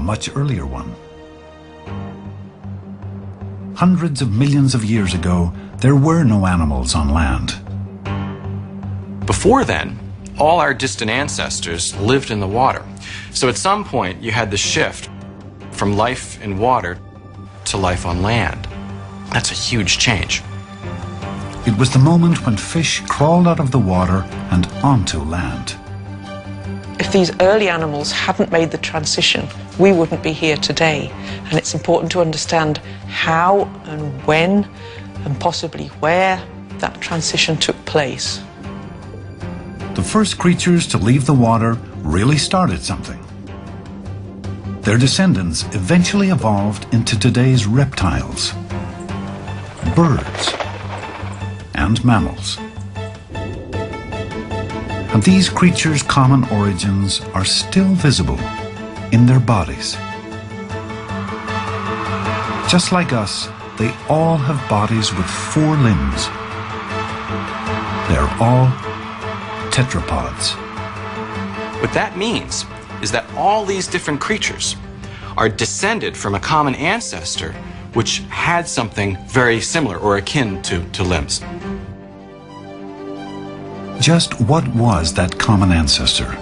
a much earlier one. Hundreds of millions of years ago, there were no animals on land. Before then, all our distant ancestors lived in the water. So at some point, you had the shift from life in water to life on land. That's a huge change. It was the moment when fish crawled out of the water and onto land. If these early animals hadn't made the transition, we wouldn't be here today. And it's important to understand how and when and possibly where that transition took place. The first creatures to leave the water really started something. Their descendants eventually evolved into today's reptiles, birds, and mammals. And these creatures' common origins are still visible in their bodies. Just like us, they all have bodies with four limbs. They're all tetrapods. What that means is that all these different creatures are descended from a common ancestor which had something very similar or akin to, to limbs. Just what was that common ancestor?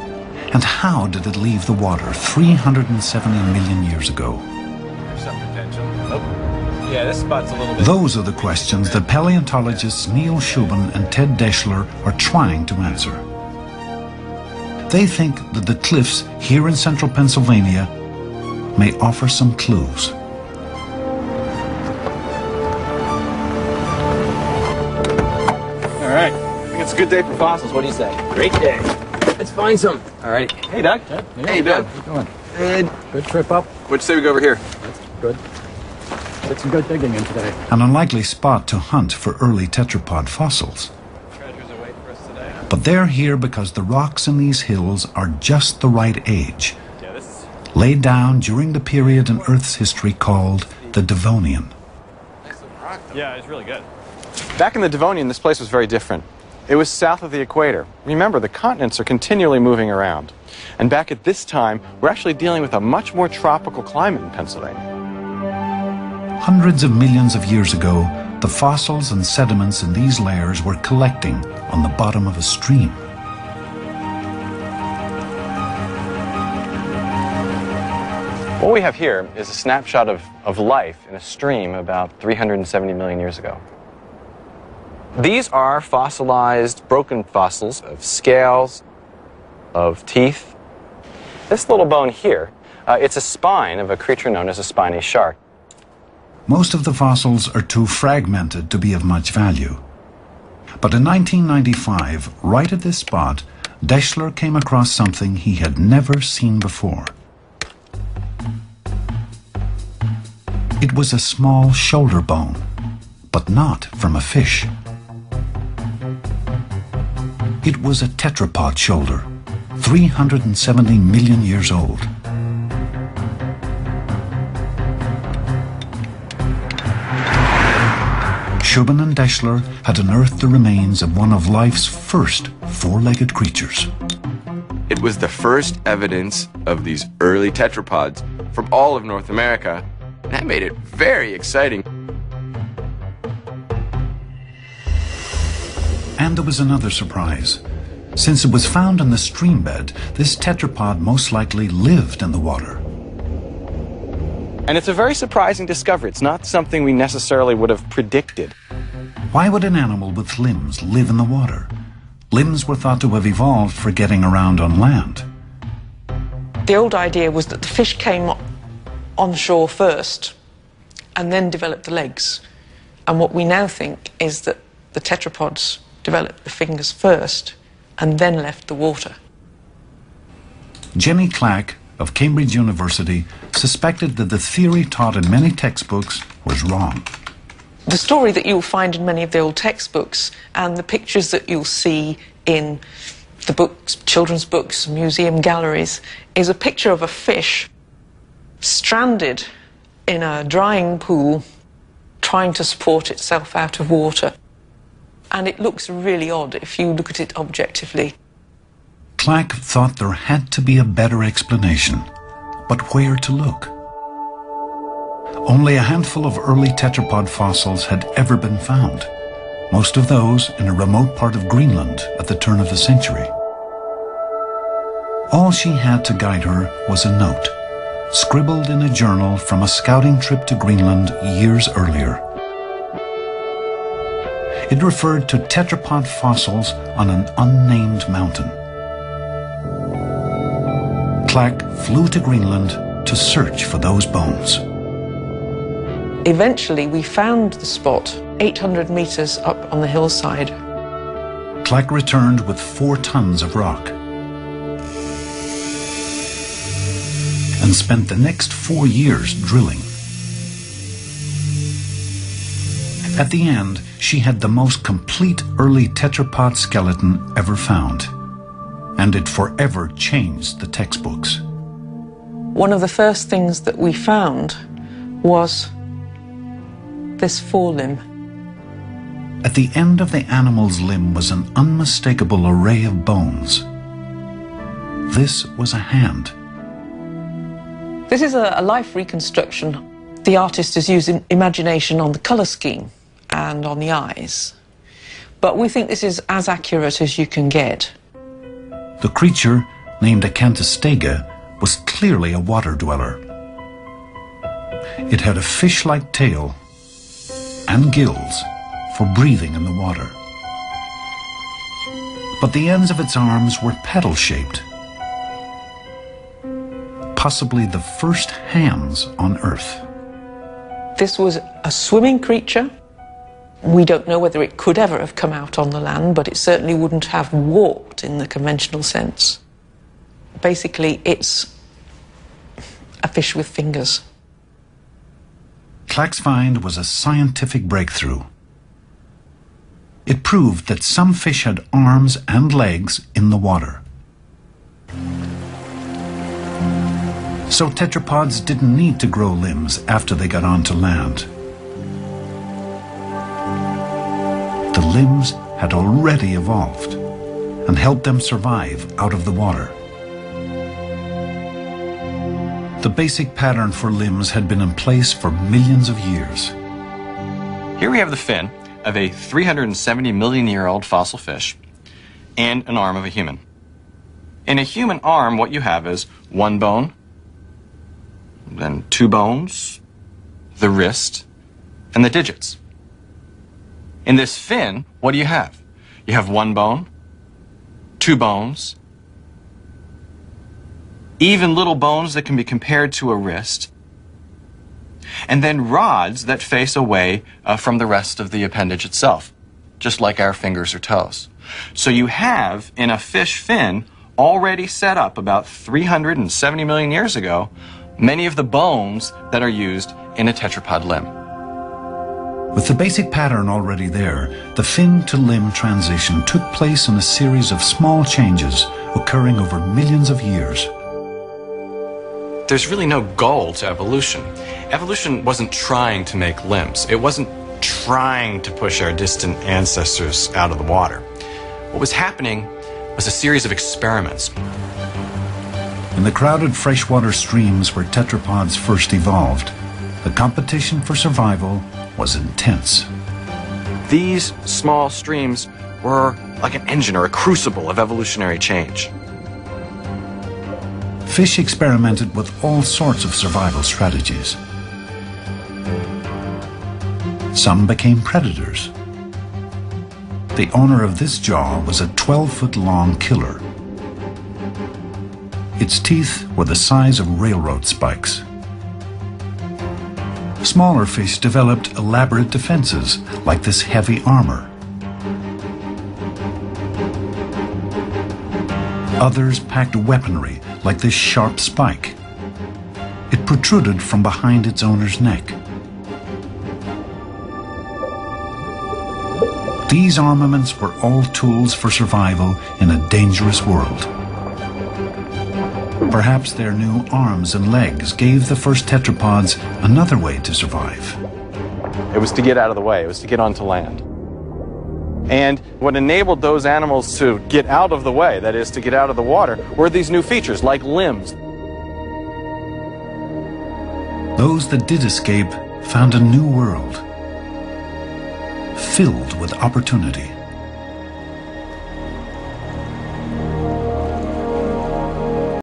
And how did it leave the water 370 million years ago? Some potential. Yeah, this spot's a little bit. Those are the questions that paleontologists Neil Shubin and Ted Daeschler are trying to answer. They think that the cliffs here in central Pennsylvania may offer some clues. Good day for fossils. What do you say? Great day. Let's find some. All right. Hey, Doug. Hey, you doing? How's it going? Good. Good trip up. What'd you say we go over here? Good. Did some good digging in today. An unlikely spot to hunt for early tetrapod fossils. Treasures are for us today. But they're here because the rocks in these hills are just the right age, Yeah, laid down during the period in Earth's history called the Devonian. Yeah, it's really good. Back in the Devonian, this place was very different. It was south of the equator. Remember, the continents are continually moving around. And back at this time, we're actually dealing with a much more tropical climate in Pennsylvania. Hundreds of millions of years ago, the fossils and sediments in these layers were collecting on the bottom of a stream. What we have here is a snapshot of, of life in a stream about 370 million years ago. These are fossilized, broken fossils of scales, of teeth. This little bone here, uh, it's a spine of a creature known as a spiny shark. Most of the fossils are too fragmented to be of much value. But in 1995, right at this spot, Daeschler came across something he had never seen before. It was a small shoulder bone, but not from a fish. It was a tetrapod shoulder, 370 million years old. Shubin and Daeschler had unearthed the remains of one of life's first four-legged creatures. It was the first evidence of these early tetrapods from all of North America. and That made it very exciting. And there was another surprise. Since it was found in the stream bed, this tetrapod most likely lived in the water. And it's a very surprising discovery. It's not something we necessarily would have predicted. Why would an animal with limbs live in the water? Limbs were thought to have evolved for getting around on land. The old idea was that the fish came on shore first and then developed the legs. And what we now think is that the tetrapods developed the fingers first and then left the water. Jenny Clack of Cambridge University suspected that the theory taught in many textbooks was wrong. The story that you'll find in many of the old textbooks and the pictures that you'll see in the books, children's books, museum galleries, is a picture of a fish stranded in a drying pool trying to support itself out of water. And it looks really odd if you look at it objectively. Clack thought there had to be a better explanation. But where to look? Only a handful of early tetrapod fossils had ever been found, most of those in a remote part of Greenland at the turn of the century. All she had to guide her was a note, scribbled in a journal from a scouting trip to Greenland years earlier. It referred to tetrapod fossils on an unnamed mountain. Clack flew to Greenland to search for those bones. Eventually, we found the spot 800 meters up on the hillside. Clack returned with four tons of rock and spent the next four years drilling. At the end, she had the most complete early tetrapod skeleton ever found, and it forever changed the textbooks. One of the first things that we found was this forelimb. At the end of the animal's limb was an unmistakable array of bones. This was a hand. This is a, life reconstruction. The artist has used imagination on the colour scheme and on the eyes. But we think this is as accurate as you can get. The creature, named Acanthostega, was clearly a water dweller. It had a fish-like tail and gills for breathing in the water. But the ends of its arms were petal-shaped, possibly the first hands on Earth. This was a swimming creature we don't know whether it could ever have come out on the land, but it certainly wouldn't have walked in the conventional sense. Basically, it's a fish with fingers. Clack's find was a scientific breakthrough. It proved that some fish had arms and legs in the water. So tetrapods didn't need to grow limbs after they got onto land. Limbs had already evolved and helped them survive out of the water. The basic pattern for limbs had been in place for millions of years. Here we have the fin of a 370 million year old fossil fish and an arm of a human. In a human arm, what you have is one bone, then two bones, the wrist, and the digits. In this fin, what do you have? You have one bone, two bones, even little bones that can be compared to a wrist, and then rods that face away uh, from the rest of the appendage itself, just like our fingers or toes. So you have, in a fish fin, already set up about 370 million years ago, many of the bones that are used in a tetrapod limb. With the basic pattern already there, the fin to limb transition took place in a series of small changes occurring over millions of years. There's really no goal to evolution. Evolution wasn't trying to make limbs. It wasn't trying to push our distant ancestors out of the water. What was happening was a series of experiments. In the crowded freshwater streams where tetrapods first evolved, the competition for survival was intense. These small streams were like an engine or a crucible of evolutionary change. Fish experimented with all sorts of survival strategies. Some became predators. The owner of this jaw was a 12-foot long killer. Its teeth were the size of railroad spikes. Smaller fish developed elaborate defenses, like this heavy armor. Others packed weaponry, like this sharp spike. It protruded from behind its owner's neck. These armaments were all tools for survival in a dangerous world. Perhaps their new arms and legs gave the first tetrapods another way to survive. It was to get out of the way, it was to get onto land. And what enabled those animals to get out of the way, that is, to get out of the water, were these new features like limbs. Those that did escape found a new world filled with opportunity.